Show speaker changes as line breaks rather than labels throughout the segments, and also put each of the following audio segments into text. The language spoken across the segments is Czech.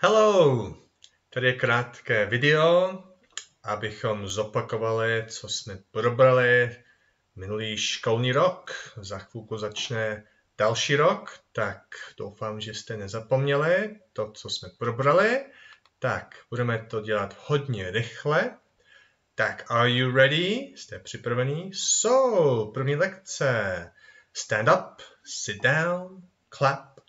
Hello! Tady je krátké video, abychom zopakovali, co jsme probrali minulý školní rok. Za chvilku začne další rok, tak doufám, že jste nezapomněli to, co jsme probrali. Tak, budeme to dělat hodně rychle. Tak, are you ready? Jste připravení? So, první lekce. Stand up, sit down, clap,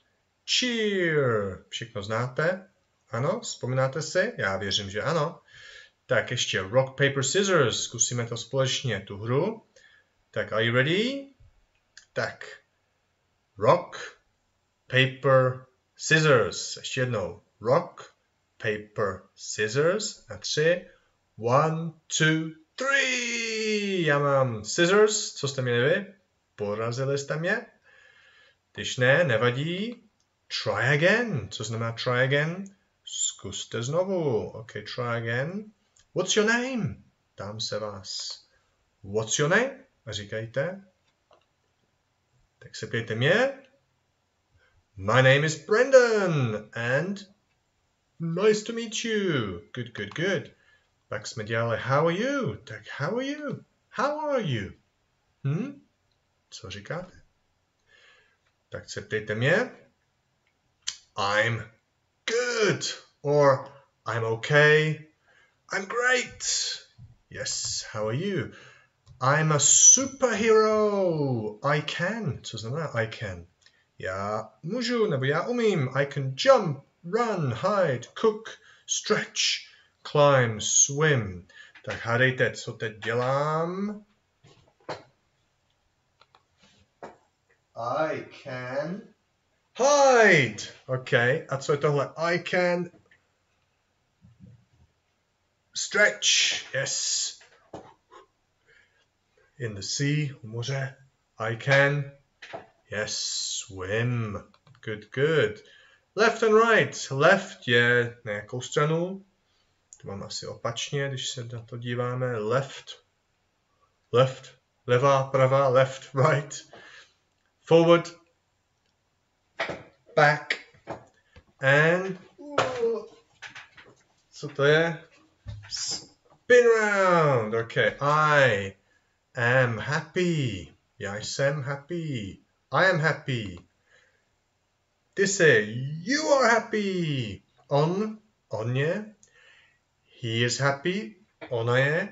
cheer. Všechno znáte? Ano, vzpomínáte si? Já věřím, že ano. Tak ještě rock, paper, scissors. Zkusíme to společně, tu hru. Tak, are you ready? Tak, rock, paper, scissors. Ještě jednou. Rock, paper, scissors. Na tři. One, two, three. Já mám scissors. Co jste měli vy? Porazili jste mě? Když ne, nevadí. Try again. Co znamená try again? Zkuste znovu. OK, try again. What's your name? Tam se vás. What's your name? A říkejte. Tak se ptejte mě. My name is Brendan and nice to meet you. Good, good, good. Pak jsme dělali how are you? Tak how are you? How are you? Hm? Co říkáte? Tak se ptejte mě. I'm good. Or I'm okay. I'm great. Yes, how are you? I'm a superhero. I can. Co znamená I can? Já můžu, umím. I can jump, run, hide, cook, stretch, climb, swim. Tak hádejte, co teď dělám. I can hide. OK, a co je tohle? I can stretch. Yes. In the sea, moře. I can. Yes, swim. Good, good. Left and right. Left je na jakou stranu? To mám asi opačně, když se na to díváme. Left. Left. Levá, pravá, left, right. Forward. Back. And... Co there? Spin round. Okay. I am happy. Já jsem happy. I am happy. this say you are happy. On, on je. He is happy. Ona je.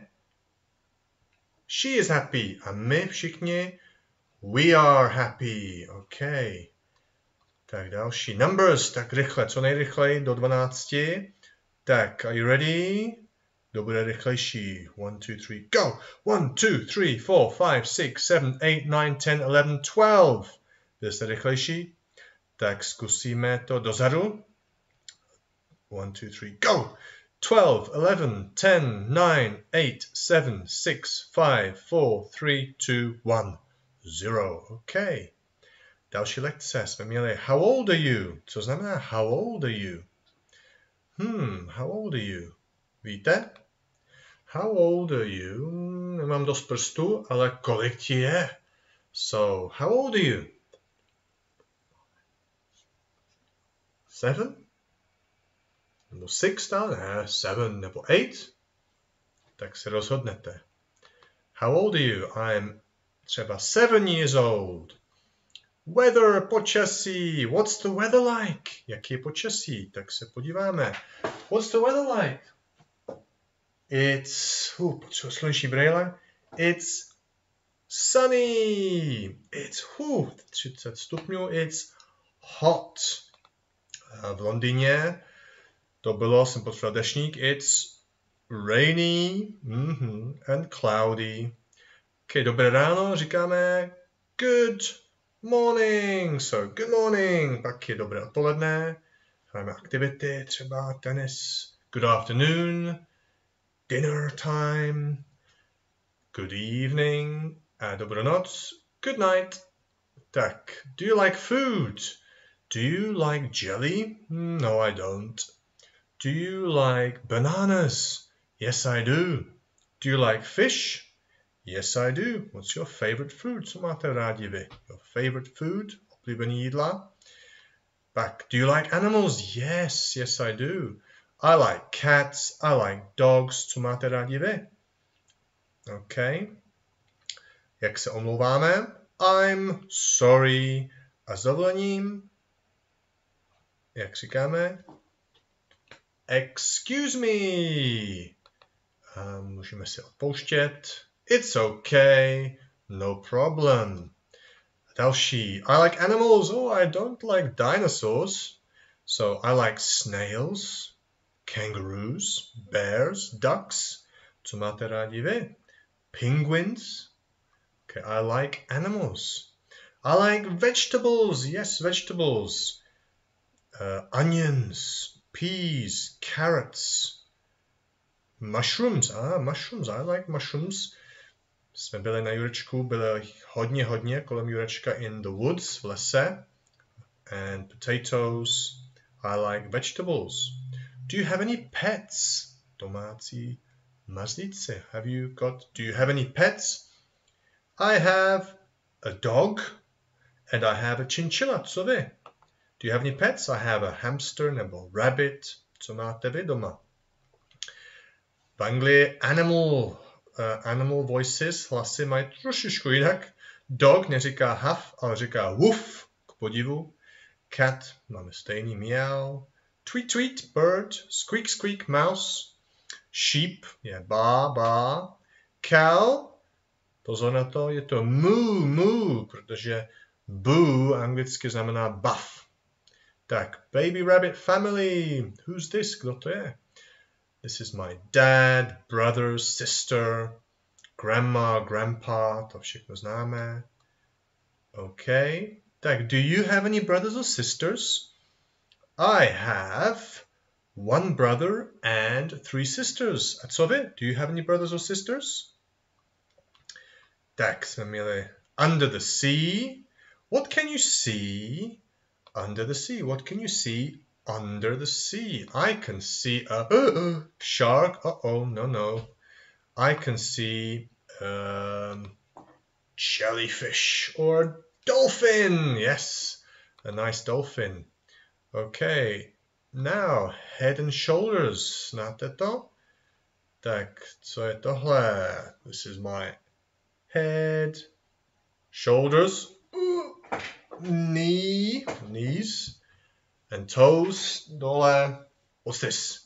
She is happy. A my všichni. We are happy. Okay. Tak další. Numbers. Tak rychle. Co nejrychleji do 12. Tak, are you ready? Kdo bude rychlejší? 1, 2, 3, go! 1, 2, 3, 4, 5, 6, 7, 8, 9, 10, 11, 12. Byl jste rychlejší? Tak zkusíme to dozadu. 1, 2, 3, go! 12, 11, 10, 9, 8, 7, 6, 5, 4, 3, 2, 1, 0. OK. Další lekce jsme měli How old are you? Co znamená How old are you? Hmm, how old are you? Víte? How old are you? Nemám dost prstů, ale kolik ti je? So, how old are you? Seven? Nebo six dál? Ne, seven nebo eight? Tak se rozhodnete. How old are you? I'm třeba seven years old. Weather, počasí. What's the weather like? Jaký je počasí? Tak se podíváme. What's the weather like? It's, uh, potřebuji sluneční brýle. It's sunny. It's uh, 30 stupňů. It's hot. V Londýně to bylo, jsem potřeboval dešník. It's rainy mm-hmm, and cloudy. Okay, dobré ráno, říkáme good morning. So, good morning. Pak je dobré odpoledne. Máme aktivity, třeba tenis. Good afternoon dinner time, good evening, a dobranoc, good night. Tak, do you like food? Do you like jelly? No, I don't. Do you like bananas? Yes, I do. Do you like fish? Yes, I do. What's your favorite food? Co máte rádi vy? Your favorite food? Oblíbený jídla? Back. Do you like animals? Yes, yes I do. I like cats. I like dogs. Co máte rádi vy? OK. Jak se omlouváme? I'm sorry. A s dovolením? Jak říkáme? Excuse me. A můžeme si odpouštět. It's okay. No problem. Další. I like animals. Oh, I don't like dinosaurs. So I like snails, kangaroos, bears, ducks. Máte rádi? Penguins. Okay, I like animals. I like vegetables. Yes, vegetables. Uh, onions, peas, carrots, mushrooms. Ah, mushrooms. I like mushrooms. Jsme byli na Jurečku, bylo hodně, hodně kolem Jurečka in the woods, v lese. And potatoes. I like vegetables. Do you have any pets? Domácí mazlíci. Have you got, do you have any pets? I have a dog and I have a chinchilla. Co vy? Do you have any pets? I have a hamster nebo rabbit. Co máte vy doma? V Anglii animal animal voices, hlasy mají trošičku jinak. Dog neříká huff, ale říká woof, k podivu. Cat máme stejný meow. Tweet tweet, bird. Squeak squeak, mouse. Sheep je ba ba. Cow, pozor na to, je to moo moo, protože boo anglicky znamená buff. Tak, baby rabbit family. Who's this? Kdo to je? This is my dad, brother, sister, grandma, grandpa, známe. Okay. Do you have any brothers or sisters? I have one brother and three sisters. A co vy? Do you have any brothers or sisters? Tak under the sea. What can you see under the sea? What can you see under the sea. I can see a uh, shark. Uh oh, no, no. I can see um, jellyfish or dolphin. Yes, a nice dolphin. Okay, now head and shoulders. To? Tak, co je tohle? This is my head, shoulders, knee, knees, and toes dole. What's this?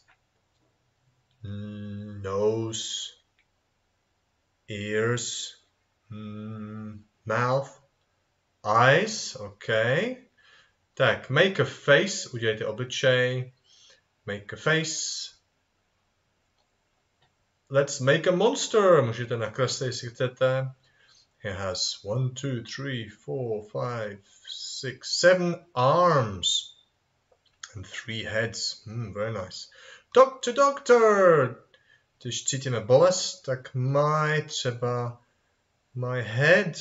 Nose, ears, mm, mouth, eyes. Okay. Tak, make a face. Udělejte obličej. Make a face. Let's make a monster. Můžete nakreslit, jestli chcete. It has one, two, three, four, five, six, seven arms and three heads. Mm, very nice. Doctor, doctor! Když cítíme bolest, tak my třeba my head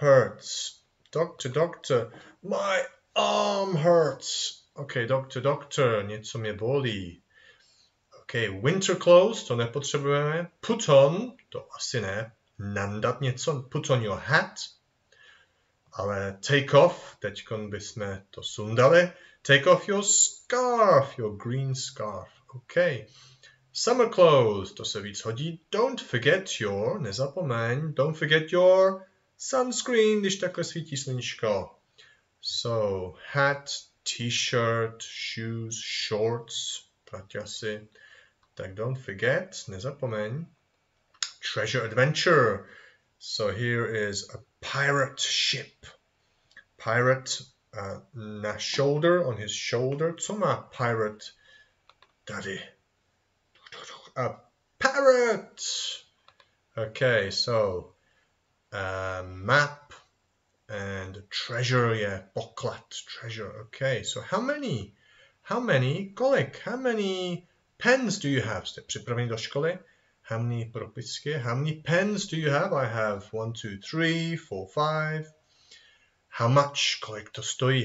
hurts. Doctor, doctor, my arm hurts. Okay, doctor, doctor, něco mě bolí. Okay, winter clothes, to nepotřebujeme. Put on, to asi ne. Nandat něco, put on your hat. Ale take off, teď bychom to sundali. Take off your scarf, your green scarf. Okay. Summer clothes, to se víc hodí. Don't forget your, nezapomeň, don't forget your sunscreen, když takhle svítí sluníčko. So, hat, t-shirt, shoes, shorts, praťasy. Tak don't forget, nezapomeň. Treasure adventure. So here is a pirate ship. Pirate uh, na shoulder, on his shoulder. Má pirate daddy. A parrot! Okay, so uh, map and treasure, yeah, poklad, treasure. Okay, so how many? How many? Kolik? How many pens do you have? Jste připraveni do školy? How many propisky? How many pens do you have? I have one, two, three, four, five, how much, kolik?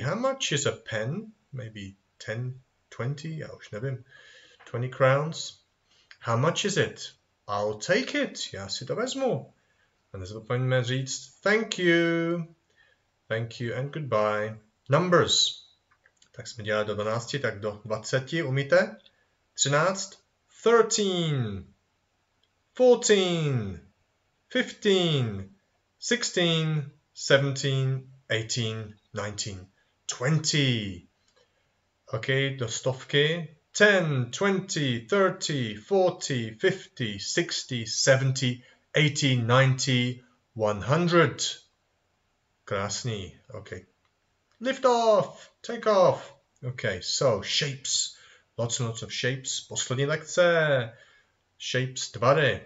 How much is a pen? Maybe 10, 20, já už nevím. 20 crowns. How much is it? I'll take it. Já si to vezmu. A nezapomeňme říct thank you. Thank you and goodbye. Numbers. Tak jsme dělali do 12, tak do 20 umíte. 13. 13. 14. 15. 16. 17. 18. 19. 20. OK, do stovky. 10, 20, 30, 40, 50, 60, 70, 80, 90, 100. Krásný. Okay. Lift off. Take off. Okay, so shapes. Lots and lots of shapes. Poslední lekce. Shapes, tvary.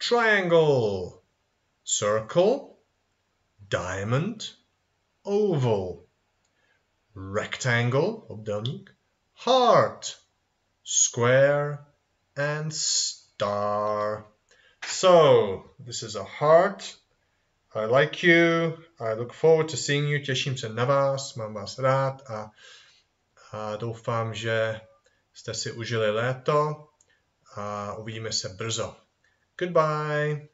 Triangle. Circle. Diamond. Oval. Rectangle. Obdelník. Heart. Square. And star. So, this is a heart I like you, I look forward to seeing you, těším se na vás, mám vás rád a, a doufám, že jste si užili léto a uvidíme se brzo. Goodbye.